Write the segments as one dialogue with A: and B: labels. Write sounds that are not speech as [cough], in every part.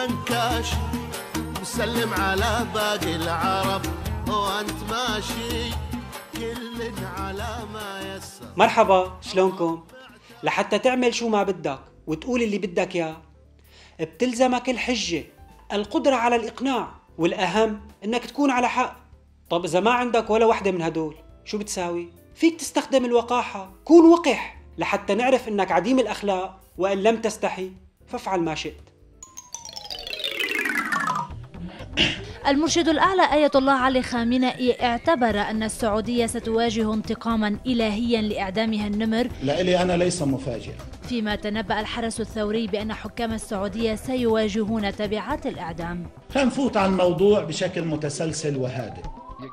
A: دايما كاش مسلم على باقي العرب. وانت ماشي كل على ما يسر.
B: مرحبا شلونكم؟ لحتى تعمل شو ما بدك وتقول اللي بدك إياه. بتلزمك الحجة القدرة على الإقناع والأهم إنك تكون على حق. طب إذا ما عندك ولا وحدة من هدول شو بتساوي؟ فيك تستخدم الوقاحة. كون وقح لحتى نعرف إنك عديم الأخلاق وإن لم تستحي فافعل ما شئت.
C: المرشد الأعلى آية الله علي خامنئي اعتبر أن السعودية ستواجه انتقاما إلهيا لإعدامها النمر.
D: لإلي أنا ليس مفاجئا.
C: فيما تنبأ الحرس الثوري بأن حكام السعودية سيواجهون تبعات الإعدام.
D: خلينا نفوت على الموضوع بشكل متسلسل وهادئ.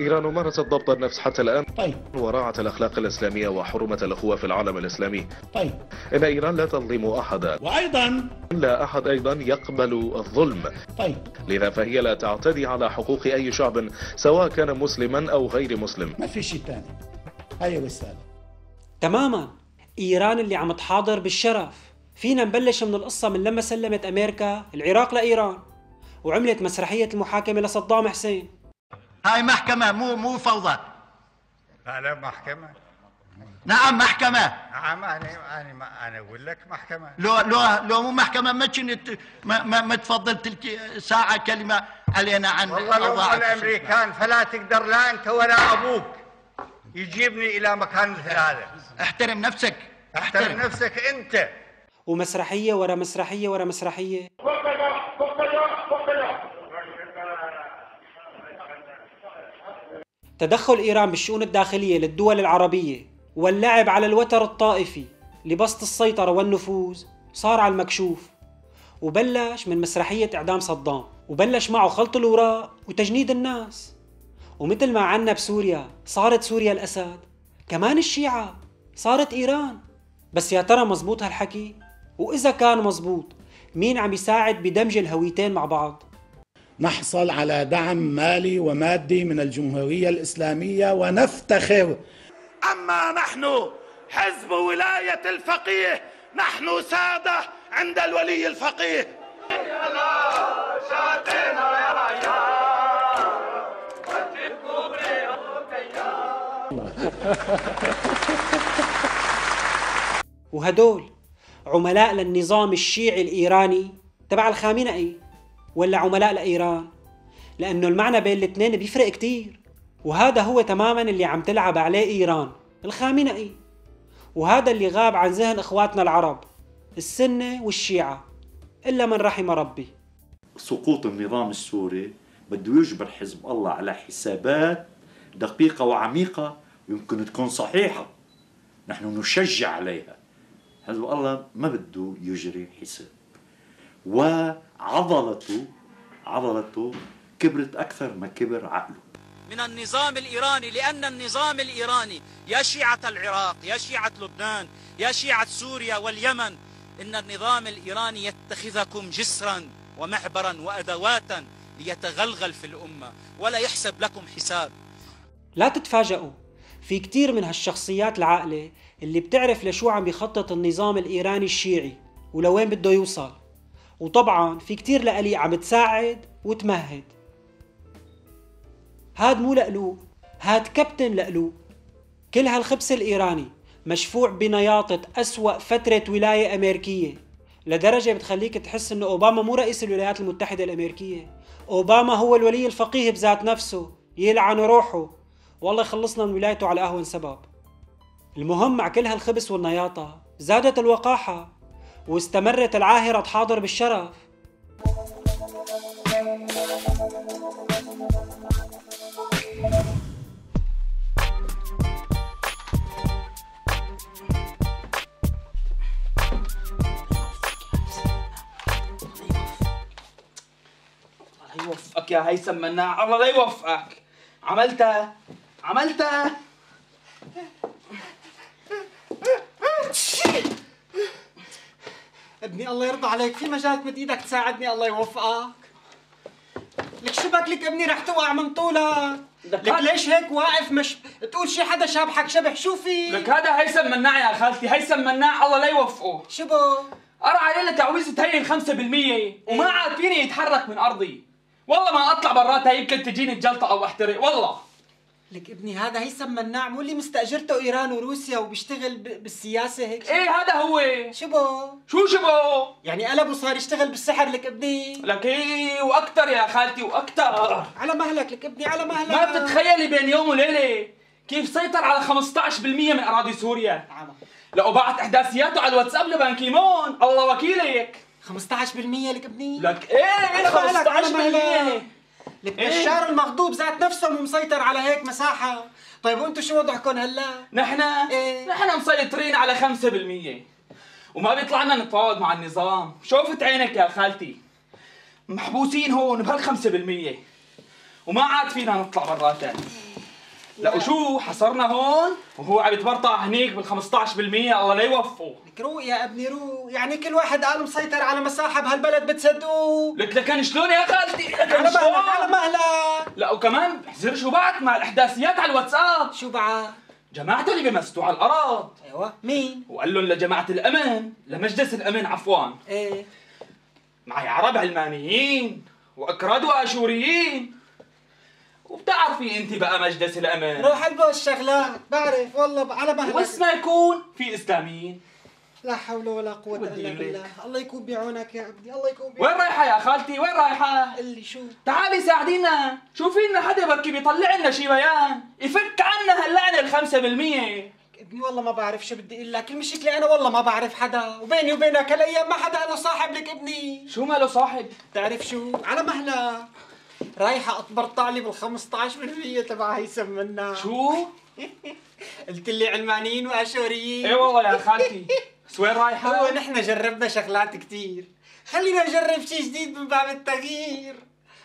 E: إيران مارست ضبط النفس حتى الآن
D: طيب.
E: وراعت الأخلاق الإسلامية وحرمة الأخوة في العالم الإسلامي.
D: طيب.
E: إن إيران لا تظلم أحدا.
D: وأيضا.
E: لا أحد أيضا يقبل الظلم.
D: طيب.
E: لذا فهي لا تعتدي على حقوق أي شعب سواء كان مسلما أو غير مسلم.
D: ما في شيء ثاني. هاي الرسالة
B: تماما. إيران اللي عم تحاضر بالشرف. فينا نبلش من القصة من لما سلمت أمريكا العراق لإيران وعملت مسرحية المحاكمة لصدام حسين.
F: هاي محكمة مو مو فوضى.
G: هذا محكمة.
F: نعم محكمة.
G: نعم أنا أنا ما أنا أقول لك محكمة.
F: لو لو لو مو محكمة ما كنت ما, ما, ما تفضل تلك ساعة كلمة علينا عن
G: والله لو الأمريكان فلا تقدر لا أنت ولا أبوك. يجيبني إلى مكان مثل هذا.
F: احترم نفسك.
G: احترم نفسك أنت.
B: ومسرحية ورا مسرحية ورا مسرحية. تدخل إيران بالشؤون الداخلية للدول العربية واللعب على الوتر الطائفي لبسط السيطرة والنفوذ صار على المكشوف وبلش من مسرحية إعدام صدام وبلش معه خلط الوراء وتجنيد الناس ومثل ما عنا بسوريا صارت سوريا الأسد كمان الشيعة صارت إيران بس يا ترى مزبوط هالحكي؟ وإذا كان مزبوط مين عم يساعد بدمج الهويتين مع بعض؟
D: نحصل على دعم مالي ومادي من الجمهورية الإسلامية ونفتخر. أما نحن حزب ولاية الفقيه نحن سادة عند الولي الفقيه.
B: وهدول عملاء للنظام الشيعي الإيراني تبع الخامنئي ولا عملاء لإيران؟ لأنه المعنى بين الاثنين بيفرق كتير. وهذا هو تماما اللي عم تلعب عليه إيران الخامنئي وهذا اللي غاب عن ذهن إخواتنا العرب السنة والشيعة إلا من رحم ربي.
H: سقوط النظام السوري بده يجبر حزب الله على حسابات دقيقة وعميقة يمكن تكون صحيحة. نحن نشجع عليها. حزب الله ما بده يجري حساب. وعضلته عضلته كبرت أكثر ما كبر عقله.
I: من النظام الإيراني لأن النظام الإيراني يا شيعة العراق يا شيعة لبنان يا شيعة سوريا واليمن إن النظام الإيراني يتخذكم جسرا ومحبرا وأدواتا ليتغلغل في الأمة ولا يحسب لكم حساب.
B: لا تتفاجئوا في كتير من هالشخصيات العاقلة اللي بتعرف لشو عم بيخطط النظام الإيراني الشيعي ولوين بده يوصل. وطبعا في كتير لقلي عم تساعد وتمهد. هاد مو لقلوب هاد كابتن لقلوب كل هالخبز الإيراني مشفوع بنياطة أسوأ فترة ولاية أمريكية لدرجة بتخليك تحس إنه أوباما مو رئيس الولايات المتحدة الأمريكية. أوباما هو الولي الفقيه بذات نفسه يلعن روحه. والله خلصنا من ولايته على أهون سبب. المهم مع كل هالخبث والنياطة زادت الوقاحة. واستمرت العاهرة تحاضر بالشرف.
J: الله يوفقك يا هيثم مناع. الله لا يوفقك. عملتها عملتها
K: ابني الله يرضى عليك. في مجال تمد إيدك تساعدني الله يوفقك. لك شبك لك أبني رح توقع من طولك. لك ليش هيك واقف؟ مش تقول شي حدا شابحك شبح شو في؟
J: لك هذا هيثم مناع يا خالتي هيثم مناع الله لا يوفقه.
K: شو بو؟
J: قرا علينا تعويذة هي ال 5% وما عاد فيني يتحرك من أرضي. والله ما أطلع براتها يمكن تجيني الجلطة أو أحترق. والله.
K: لك ابني هذا هيثم مناع مو اللي مستأجرته إيران وروسيا وبيشتغل ب- بالسياسة هيك؟
J: إيه هذا هو.
K: شو بو
J: شو شبو؟
K: يعني قلب وصار يشتغل بالسحر لك ابني.
J: لك إيه وأكثر يا خالتي وأكثر
K: على مهلك لك ابني على مهلك.
J: ما بتتخيلي بين يوم وليلة كيف سيطر على 15% من أراضي سوريا.
K: نعم.
J: لو بعت أحداثياته على الواتساب لبان كيمون. الله وكيلك.
K: 15% لك ابني.
J: لك إيه
K: على مهلك على
J: 15% إيه؟
K: بشار المغضوب ذات نفسه مسيطر على هيك مساحة. طيب وأنتم شو وضعكم هلا؟
J: نحن؟
K: إيه؟
J: نحن مسيطرين على 5% وما بيطلع لنا نتفاوض مع النظام. شوفت عينك يا خالتي. محبوسين هون بهال 5% وما عاد فينا نطلع براتها لا وشو حصرنا هون؟ وهو عم يتبرطع هنيك بال 15% الله لا يوفقه.
K: لك روق يا ابني روق يعني كل واحد قال مسيطر على مساحة بهالبلد بتصدقوه
J: لك لكن شلون يا خالتي؟
K: على
J: شلون؟
K: مهلك على مهلك.
J: لا وكمان بحزر شو بعت مع الأحداثيات على الواتساب.
K: شو بعد؟
J: جماعته اللي بمسطوا على الأرض
K: أيوه. مين؟
J: وقال لهم لجماعة الأمن لمجلس الأمن عفوا.
K: إيه.
J: معي عرب علمانيين وأكراد وآشوريين. وبتعرفي انت بقى مجلس الامن
K: روح البس شغلات بعرف والله على مهلك.
J: بس ما يكون في إسلاميين.
K: لا حول ولا قوة
J: إليك.
K: بالله. الله يكون بعونك يا عبدي الله يكون بعونك.
J: وين رايحة يا خالتي؟ وين رايحة؟
K: اللي شو؟
J: تعالي ساعدينا. شوفي لنا حدا بركي بيطلع لنا شي بيان. يفك عنا هاللعنة الخمسة بالمية.
K: ابني والله ما بعرف شو بدي أقول لك. المشكلة أنا والله ما بعرف حدا. وبيني وبينك هالأيام ما حدا له صاحب لك ابني.
J: شو ماله صاحب؟
K: تعرف شو؟ على مهلك. رايحة أتبرطع لي بال 15% تبع هيثم منا
J: شو؟ [laughs]
K: قلت لي علمانيين وآشوريين.
J: إيه والله يا خالتي بس وين رايحة؟
K: هو نحن جربنا شغلات كتير. خلينا نجرب شيء جديد من باب التغيير.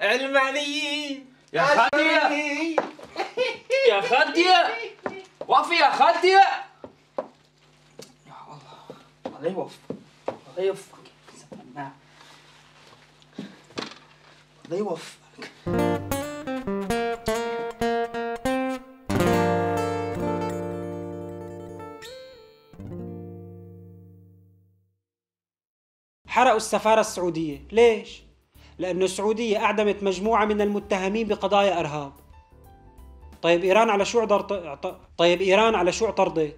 K: علمانيين.
J: يا خالتي يا- خالتي وقفي يا خالتي يا الله. الله يوفق. الله يوفقك. الله يوفقك
B: حرقوا السفارة السعودية ليش؟ لأنه السعودية أعدمت مجموعة من المتهمين بقضايا إرهاب طيب إيران على شو اعت- طيب إيران على شو اعترضت؟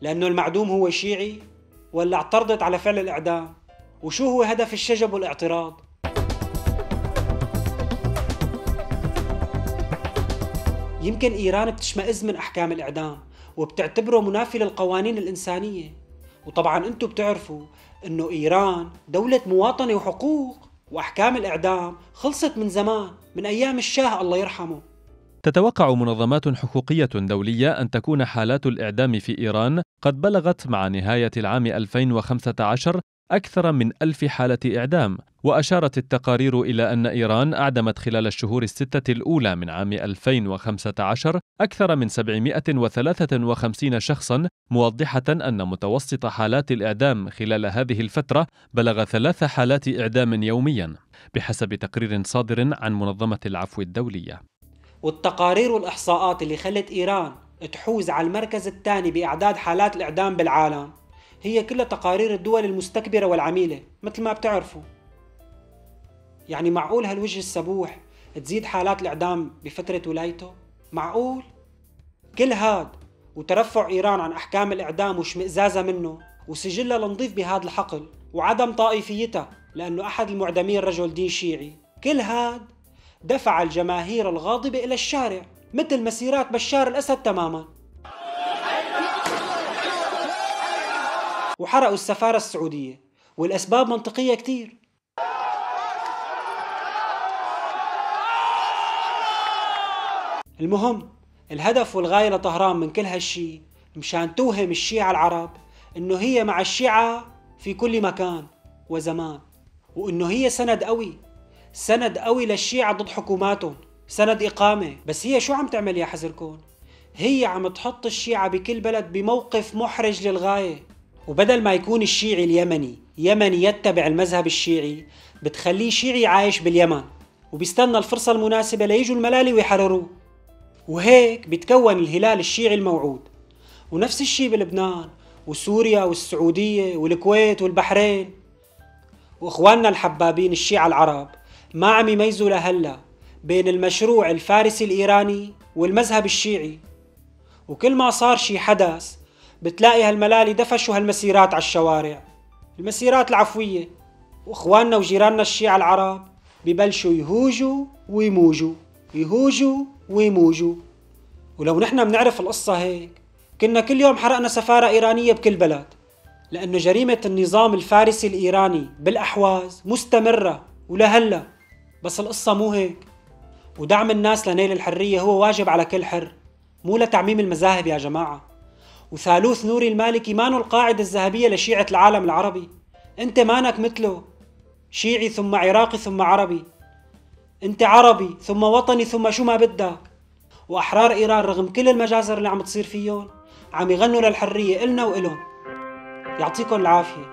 B: لأنه المعدوم هو شيعي ولا اعترضت على فعل الإعدام؟ وشو هو هدف الشجب والاعتراض؟ يمكن إيران بتشمئز من أحكام الإعدام وبتعتبره منافي للقوانين الإنسانية. وطبعا أنتم بتعرفوا أنه إيران دولة مواطنة وحقوق وأحكام الإعدام خلصت من زمان من أيام الشاه الله يرحمه.
L: تتوقع منظمات حقوقية دولية أن تكون حالات الإعدام في إيران قد بلغت مع نهاية العام 2015 أكثر من ألف حالة إعدام وأشارت التقارير إلى أن إيران أعدمت خلال الشهور الستة الأولى من عام 2015 أكثر من 753 شخصا موضحة أن متوسط حالات الإعدام خلال هذه الفترة بلغ ثلاث حالات إعدام يوميا بحسب تقرير صادر عن منظمة العفو الدولية.
B: والتقارير والإحصاءات اللي خلت إيران تحوز على المركز الثاني بإعداد حالات الإعدام بالعالم هي كلها تقارير الدول المستكبرة والعميلة مثل ما بتعرفوا. يعني معقول هالوجه السبوح تزيد حالات الإعدام بفترة ولايته؟ معقول؟ كل هاد وترفع إيران عن أحكام الإعدام واشمئزازها منه وسجلها لنضيف بهذا الحقل وعدم طائفيتها لأنه أحد المعدمين رجل دين شيعي كل هاد دفع الجماهير الغاضبة إلى الشارع مثل مسيرات بشار الأسد تماما وحرقوا السفارة السعودية والأسباب منطقية كتير المهم الهدف والغاية لطهران من كل هالشي مشان توهم الشيعة العرب إنه هي مع الشيعة في كل مكان وزمان وإنه هي سند قوي سند قوي للشيعة ضد حكوماتهم سند إقامة. بس هي شو عم تعمل يا حزركون هي عم تحط الشيعة بكل بلد بموقف محرج للغاية. وبدل ما يكون الشيعي اليمني يمني يتبع المذهب الشيعي بتخليه شيعي عايش باليمن وبيستنى الفرصة المناسبة ليجوا الملالي ويحرروه. وهيك بيتكون الهلال الشيعي الموعود. ونفس الشيء بلبنان وسوريا والسعودية والكويت والبحرين. وإخواننا الحبابين الشيعة العرب ما عم يميزوا لهلا بين المشروع الفارسي الإيراني والمذهب الشيعي. وكل ما صار شي حدث بتلاقي هالملالي دفشوا هالمسيرات على الشوارع. المسيرات العفوية. وإخواننا وجيراننا الشيعة العرب ببلشوا يهوجوا ويموجوا. يهوجوا ويموجوا ولو نحن بنعرف القصة هيك كنا كل يوم حرقنا سفارة إيرانية بكل بلد لأنه جريمة النظام الفارسي الإيراني بالأحواز مستمرة ولهلا. بس القصة مو هيك. ودعم الناس لنيل الحرية هو واجب على كل حر مو لتعميم المذاهب يا جماعة. وثالوث نوري المالكي مانو القاعدة الذهبية لشيعة العالم العربي. أنت مانك مثله شيعي ثم عراقي ثم عربي. انت عربي ثم وطني ثم شو ما بدك. وأحرار إيران رغم كل المجازر اللي عم تصير فيهم عم يغنوا للحريه إلنا وإلهم. يعطيكم العافية.